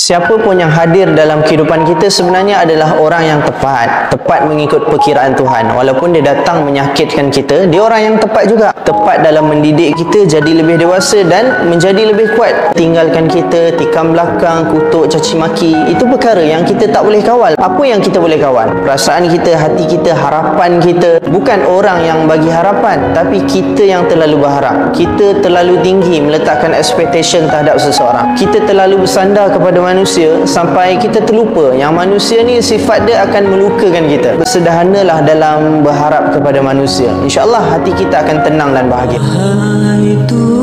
Siapa pun yang hadir dalam kehidupan kita sebenarnya adalah orang yang tepat. Tepat mengikut perkiraan Tuhan. Walaupun dia datang menyakitkan kita, dia orang yang tepat juga. Tepat dalam mendidik kita jadi lebih dewasa dan menjadi lebih kuat. Tinggalkan kita, tikam belakang, kutuk, caci maki. Itu perkara yang kita tak boleh kawal. Apa yang kita boleh kawal? Perasaan kita, hati kita, harapan kita. Bukan orang yang bagi harapan, tapi kita yang terlalu berharap. Kita terlalu tinggi meletakkan expectation terhadap seseorang. Kita terlalu bersandar kepada manusia sampai kita terlupa yang manusia ni sifat dia akan melukakan kita. Bersederhanalah dalam berharap kepada manusia. InsyaAllah hati kita akan tenang dan bahagia. Hai Tuhan